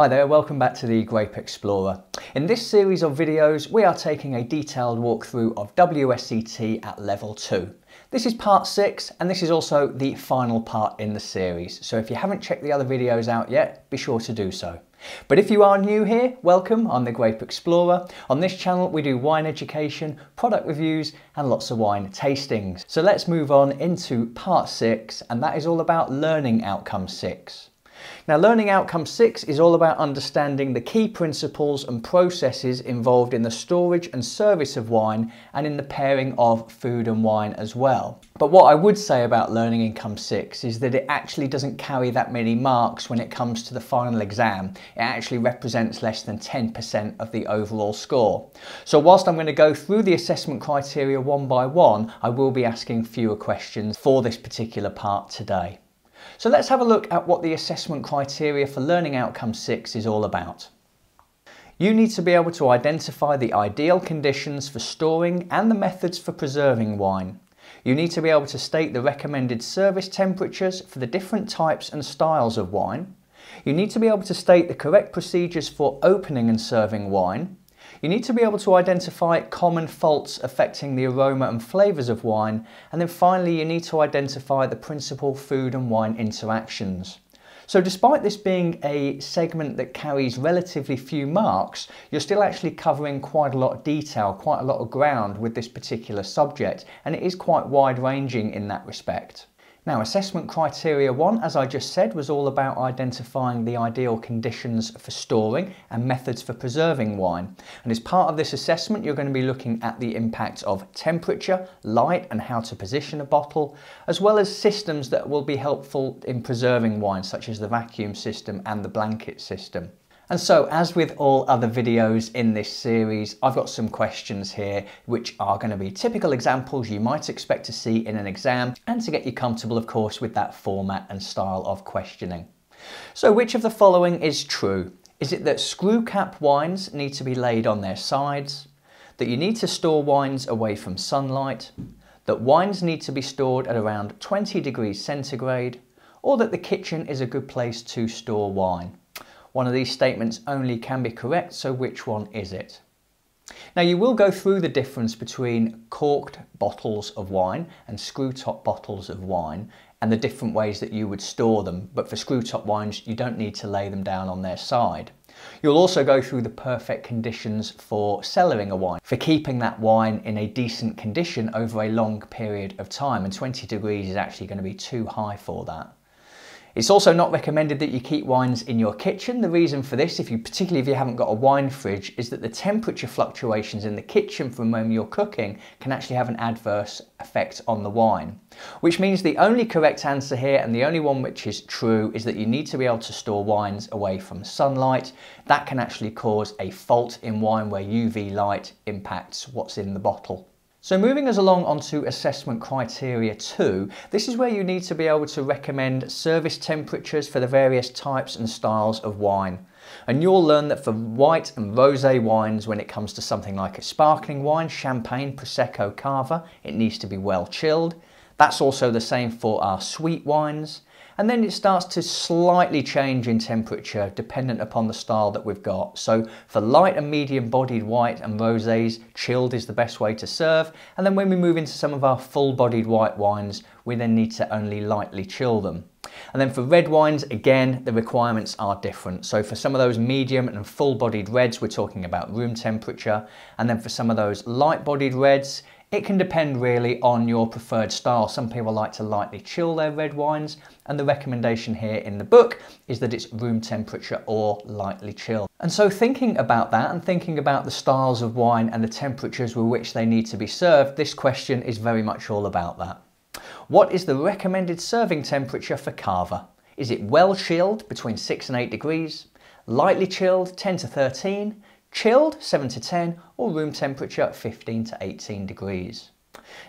Hi there, welcome back to the Grape Explorer. In this series of videos, we are taking a detailed walkthrough of WSET at level 2. This is part 6 and this is also the final part in the series, so if you haven't checked the other videos out yet, be sure to do so. But if you are new here, welcome, I'm the Grape Explorer. On this channel we do wine education, product reviews and lots of wine tastings. So let's move on into part 6 and that is all about learning outcome 6. Now Learning Outcome 6 is all about understanding the key principles and processes involved in the storage and service of wine and in the pairing of food and wine as well. But what I would say about Learning Outcome 6 is that it actually doesn't carry that many marks when it comes to the final exam. It actually represents less than 10% of the overall score. So whilst I'm going to go through the assessment criteria one by one, I will be asking fewer questions for this particular part today. So let's have a look at what the assessment criteria for Learning Outcome 6 is all about. You need to be able to identify the ideal conditions for storing and the methods for preserving wine. You need to be able to state the recommended service temperatures for the different types and styles of wine. You need to be able to state the correct procedures for opening and serving wine. You need to be able to identify common faults affecting the aroma and flavours of wine, and then finally you need to identify the principal food and wine interactions. So despite this being a segment that carries relatively few marks, you're still actually covering quite a lot of detail, quite a lot of ground with this particular subject, and it is quite wide ranging in that respect. Now, assessment criteria one, as I just said, was all about identifying the ideal conditions for storing and methods for preserving wine. And as part of this assessment, you're going to be looking at the impact of temperature, light, and how to position a bottle, as well as systems that will be helpful in preserving wine, such as the vacuum system and the blanket system. And so, as with all other videos in this series, I've got some questions here which are going to be typical examples you might expect to see in an exam and to get you comfortable, of course, with that format and style of questioning. So, which of the following is true? Is it that screw cap wines need to be laid on their sides? That you need to store wines away from sunlight? That wines need to be stored at around 20 degrees centigrade? Or that the kitchen is a good place to store wine? One of these statements only can be correct, so which one is it? Now you will go through the difference between corked bottles of wine and screw top bottles of wine and the different ways that you would store them, but for screw top wines you don't need to lay them down on their side. You'll also go through the perfect conditions for cellaring a wine, for keeping that wine in a decent condition over a long period of time and 20 degrees is actually going to be too high for that. It's also not recommended that you keep wines in your kitchen. The reason for this, if you particularly if you haven't got a wine fridge, is that the temperature fluctuations in the kitchen from when you're cooking can actually have an adverse effect on the wine. Which means the only correct answer here and the only one which is true is that you need to be able to store wines away from sunlight. That can actually cause a fault in wine where UV light impacts what's in the bottle. So moving us along onto assessment criteria two, this is where you need to be able to recommend service temperatures for the various types and styles of wine. And you'll learn that for white and rosé wines, when it comes to something like a sparkling wine, champagne, prosecco, cava, it needs to be well chilled. That's also the same for our sweet wines and then it starts to slightly change in temperature dependent upon the style that we've got. So for light and medium bodied white and rosés, chilled is the best way to serve. And then when we move into some of our full bodied white wines, we then need to only lightly chill them. And then for red wines, again, the requirements are different. So for some of those medium and full bodied reds, we're talking about room temperature. And then for some of those light bodied reds, it can depend really on your preferred style. Some people like to lightly chill their red wines and the recommendation here in the book is that it's room temperature or lightly chilled. And so thinking about that and thinking about the styles of wine and the temperatures with which they need to be served, this question is very much all about that. What is the recommended serving temperature for cava? Is it well chilled between 6 and 8 degrees? Lightly chilled 10 to 13? Chilled 7 to 10 or room temperature 15 to 18 degrees.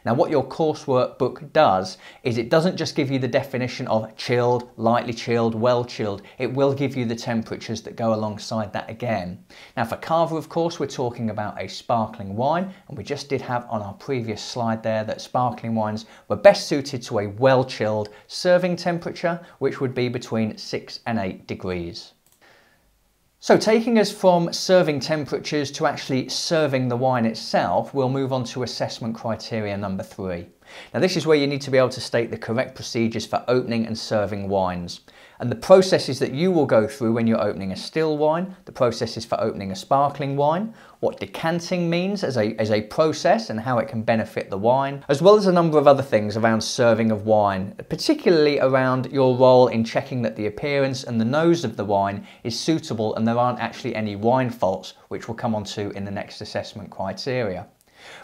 Now what your coursework book does is it doesn't just give you the definition of chilled, lightly chilled, well chilled, it will give you the temperatures that go alongside that again. Now for Cava of course we're talking about a sparkling wine and we just did have on our previous slide there that sparkling wines were best suited to a well chilled serving temperature which would be between 6 and 8 degrees. So taking us from serving temperatures to actually serving the wine itself, we'll move on to assessment criteria number three. Now this is where you need to be able to state the correct procedures for opening and serving wines and the processes that you will go through when you're opening a still wine, the processes for opening a sparkling wine, what decanting means as a, as a process and how it can benefit the wine, as well as a number of other things around serving of wine, particularly around your role in checking that the appearance and the nose of the wine is suitable and there aren't actually any wine faults, which we'll come on to in the next assessment criteria.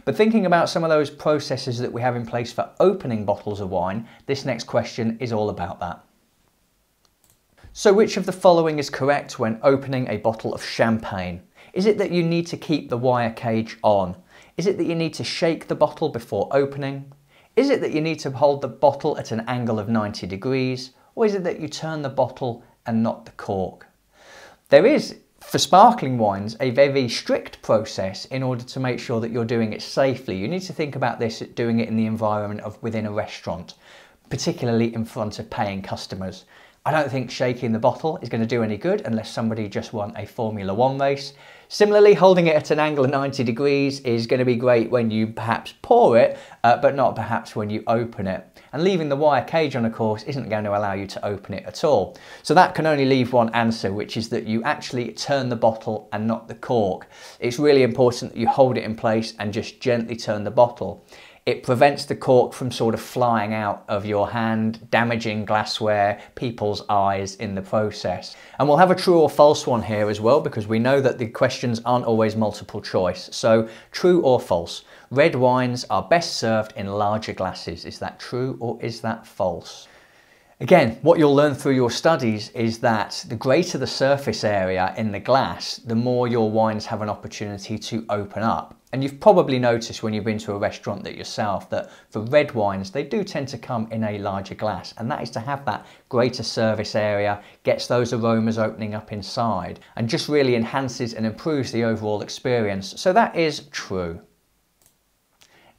But thinking about some of those processes that we have in place for opening bottles of wine, this next question is all about that. So which of the following is correct when opening a bottle of champagne? Is it that you need to keep the wire cage on? Is it that you need to shake the bottle before opening? Is it that you need to hold the bottle at an angle of 90 degrees? Or is it that you turn the bottle and not the cork? There is, for sparkling wines, a very strict process in order to make sure that you're doing it safely. You need to think about this doing it in the environment of within a restaurant, particularly in front of paying customers. I don't think shaking the bottle is going to do any good unless somebody just won a Formula One race. Similarly, holding it at an angle of 90 degrees is going to be great when you perhaps pour it, uh, but not perhaps when you open it. And leaving the wire cage on, of course, isn't going to allow you to open it at all. So that can only leave one answer, which is that you actually turn the bottle and not the cork. It's really important that you hold it in place and just gently turn the bottle. It prevents the cork from sort of flying out of your hand, damaging glassware, people's eyes in the process. And we'll have a true or false one here as well because we know that the questions aren't always multiple choice. So true or false, red wines are best served in larger glasses. Is that true or is that false? Again, what you'll learn through your studies is that the greater the surface area in the glass, the more your wines have an opportunity to open up. And you've probably noticed when you've been to a restaurant that yourself that for red wines, they do tend to come in a larger glass. And that is to have that greater service area, gets those aromas opening up inside, and just really enhances and improves the overall experience. So that is true.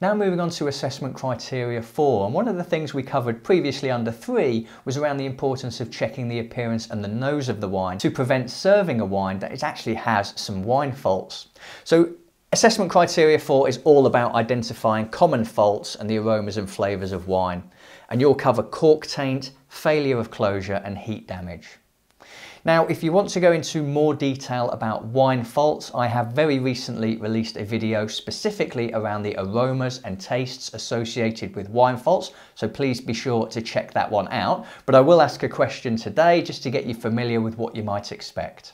Now moving on to assessment criteria four, and one of the things we covered previously under three was around the importance of checking the appearance and the nose of the wine to prevent serving a wine that it actually has some wine faults. So Assessment criteria four is all about identifying common faults and the aromas and flavours of wine. And you'll cover cork taint, failure of closure and heat damage. Now, if you want to go into more detail about wine faults, I have very recently released a video specifically around the aromas and tastes associated with wine faults, so please be sure to check that one out. But I will ask a question today just to get you familiar with what you might expect.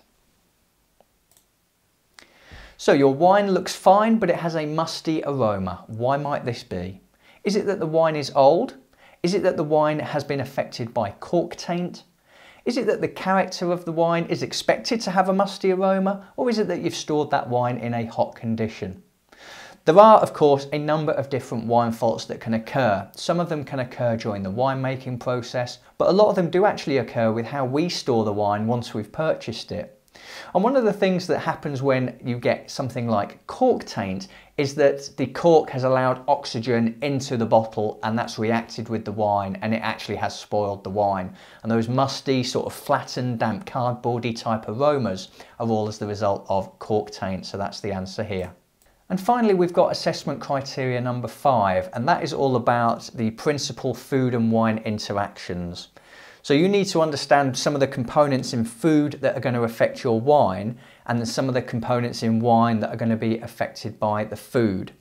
So your wine looks fine, but it has a musty aroma. Why might this be? Is it that the wine is old? Is it that the wine has been affected by cork taint? Is it that the character of the wine is expected to have a musty aroma? Or is it that you've stored that wine in a hot condition? There are, of course, a number of different wine faults that can occur. Some of them can occur during the winemaking process, but a lot of them do actually occur with how we store the wine once we've purchased it. And one of the things that happens when you get something like cork taint is that the cork has allowed oxygen into the bottle and that's reacted with the wine and it actually has spoiled the wine. And those musty, sort of flattened, damp cardboardy type aromas are all as the result of cork taint. So that's the answer here. And finally, we've got assessment criteria number five, and that is all about the principal food and wine interactions. So you need to understand some of the components in food that are going to affect your wine and some of the components in wine that are going to be affected by the food.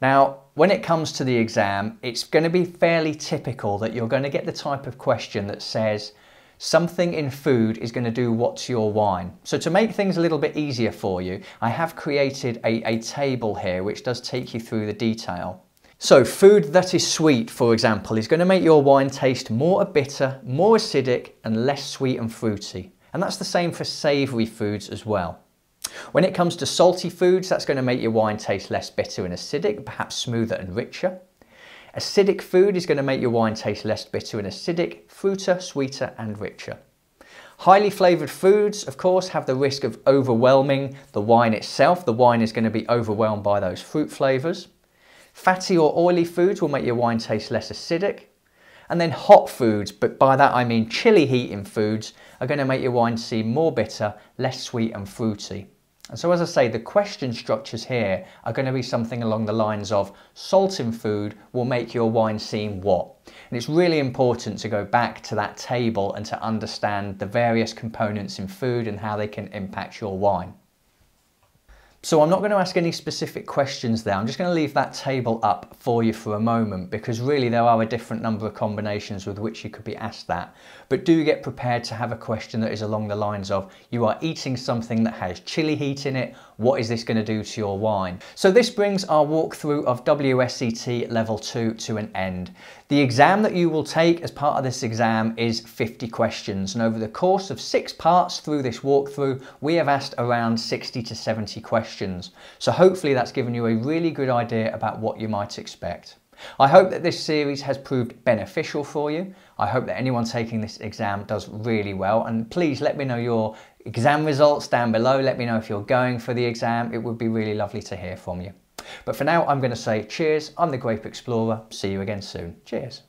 Now, when it comes to the exam, it's going to be fairly typical that you're going to get the type of question that says, something in food is going to do what to your wine. So to make things a little bit easier for you, I have created a, a table here which does take you through the detail. So food that is sweet, for example, is going to make your wine taste more bitter, more acidic and less sweet and fruity. And that's the same for savoury foods as well. When it comes to salty foods, that's going to make your wine taste less bitter and acidic, perhaps smoother and richer. Acidic food is going to make your wine taste less bitter and acidic, fruiter, sweeter and richer. Highly flavoured foods, of course, have the risk of overwhelming the wine itself. The wine is going to be overwhelmed by those fruit flavours. Fatty or oily foods will make your wine taste less acidic. And then hot foods, but by that I mean chili heating foods, are going to make your wine seem more bitter, less sweet and fruity. And so as I say, the question structures here are going to be something along the lines of salt in food will make your wine seem what? And it's really important to go back to that table and to understand the various components in food and how they can impact your wine. So I'm not going to ask any specific questions there. I'm just going to leave that table up for you for a moment because really there are a different number of combinations with which you could be asked that. But do get prepared to have a question that is along the lines of you are eating something that has chili heat in it. What is this going to do to your wine? So this brings our walkthrough of WSET level 2 to an end. The exam that you will take as part of this exam is 50 questions and over the course of six parts through this walkthrough we have asked around 60 to 70 questions. So hopefully that's given you a really good idea about what you might expect. I hope that this series has proved beneficial for you. I hope that anyone taking this exam does really well and please let me know your exam results down below. Let me know if you're going for the exam. It would be really lovely to hear from you. But for now, I'm going to say cheers. I'm the Grape Explorer. See you again soon. Cheers.